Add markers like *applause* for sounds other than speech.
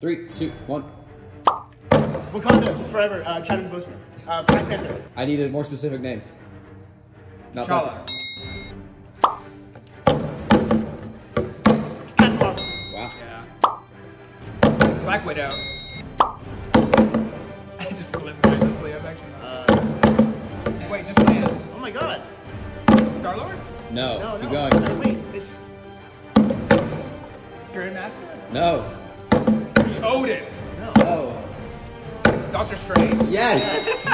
Three, two, one. Wakanda forever. Uh, Chadwick Boseman. Uh, Black Panther. I need a more specific name. Not T'Challa. Captain Marvel. that. Wow. Yeah. Black Widow. *laughs* I just lived mindlessly. I'm actually. Uh, Wait, just land. oh my God. Star Lord? No. No, Keep no. going. Uh, wait, it's Grandmaster? No. Odin. no. Oh. Doctor Strange. Yes. What the heck?